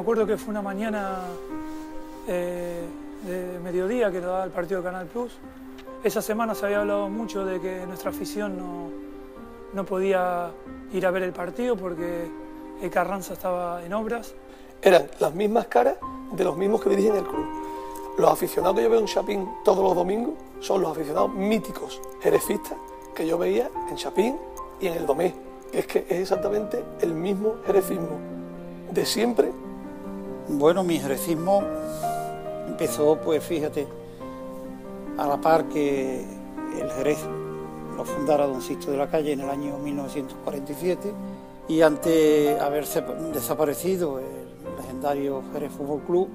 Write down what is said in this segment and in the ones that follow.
acuerdo que fue una mañana eh, de mediodía que daba el partido de Canal Plus. Esa semana se había hablado mucho de que nuestra afición no, no podía ir a ver el partido porque Carranza estaba en obras. Eran las mismas caras de los mismos que dirigen el club. Los aficionados que yo veo en Chapín todos los domingos son los aficionados míticos jerezistas que yo veía en Chapín y en el Domé. Es que es exactamente el mismo jerezismo de siempre. Bueno, mi jerecismo empezó, pues fíjate, a la par que el Jerez lo fundara Don Sisto de la Calle en el año 1947 y ante haberse desaparecido el legendario Jerez Fútbol Club,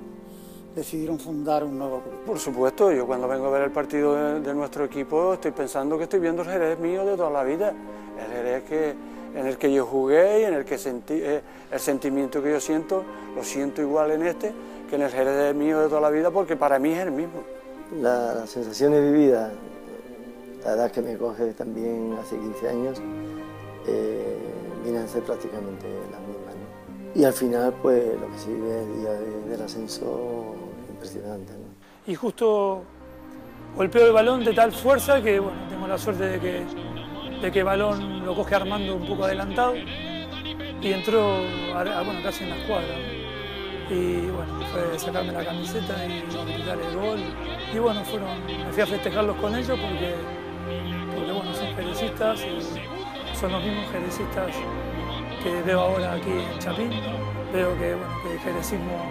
decidieron fundar un nuevo club. Por supuesto, yo cuando vengo a ver el partido de, nuestro equipo estoy pensando que estoy viendo el Jerez mío de toda la vida, el Jerez que, en el que yo jugué y en el que sentí, eh, el sentimiento que yo siento, lo siento igual en este que en el Jerez mío de toda la vida porque para mí es el mismo. Las sensaciones vividas, la edad que me coge también hace 15 años, eh, vienen a ser prácticamente las mismas. Y al final, pues lo que se vive el día del ascenso impresionante. Y justo golpeó el balón de tal fuerza que bueno, tengo la suerte de que, de que balón lo coge Armando un poco adelantado y entró bueno, casi en la escuadra. Y bueno, fue sacarme la camiseta y gritar el gol. Y bueno, fueron, me fui a festejarlos con ellos porque, porque bueno, son jerecistas y son los mismos jerecistas que veo ahora aquí en Chapín. Veo que, bueno, que el jerecismo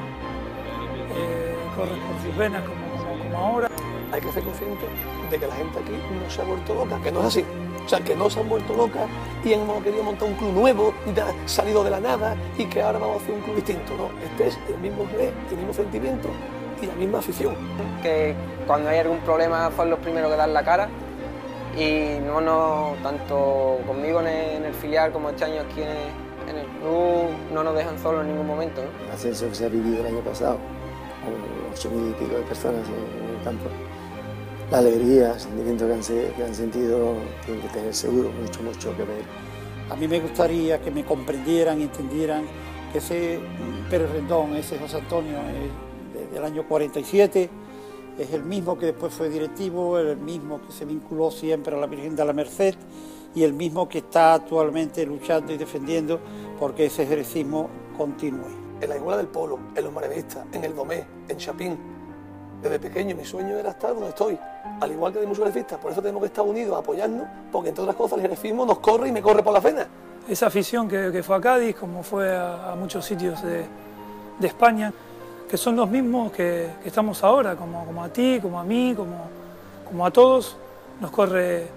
eh, corre por sus venas como, como, ahora. Hay que ser consciente de que la gente aquí no se ha vuelto loca, que no es así. O sea, que no se han vuelto locas y hemos querido montar un club nuevo, salido de la nada y que ahora vamos a hacer un club distinto. No, este es el mismo club, el mismo sentimiento y la misma afición. Que cuando hay algún problema son los primeros que dan la cara y no, no tanto conmigo en el, filial como este año aquí en en el club no nos dejan solos en ningún momento. El ascenso que se ha vivido el año pasado, con ocho mil y pico de personas en, el campo, alegría, el sentimiento que han, que han sentido, tienen que tener seguro mucho, mucho que ver. A mí me gustaría que me comprendieran y entendieran que ese Pérez Rendón, ese José Antonio, del año 47, es el mismo que después fue directivo, el mismo que se vinculó siempre a la Virgen de la Merced y el mismo que está actualmente luchando y defendiendo porque ese ejercicio continúe. En la iguala del Polo, en los marevistas, en el Domé, en Chapín. Desde pequeño mi sueño era estar donde estoy, al igual que de muchos jerezistas. Por eso tenemos que estar unidos, apoyarnos, porque entre otras cosas el jerezismo nos corre y me corre por la venas. Esa afición que, fue a Cádiz, como fue a, muchos sitios de, España, que son los mismos que, estamos ahora, como, a ti, como a mí, como, a todos, nos corre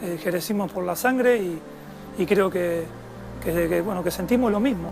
el jerecimos por la sangre y, creo que, bueno, que sentimos lo mismo.